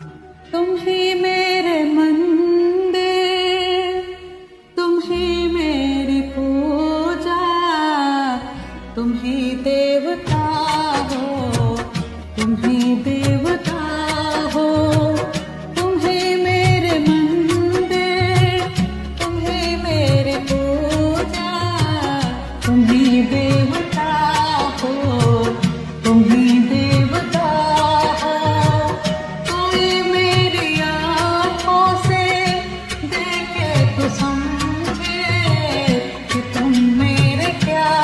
तुम ही मेरे मंदिर, तुम ही मेरी पूजा, तुम ही देवता हो, तुम ही देवता हो, तुम ही मेरे मंदिर, तुम ही मेरी पूजा, तुम ही देवता तुम हो मेरे क्या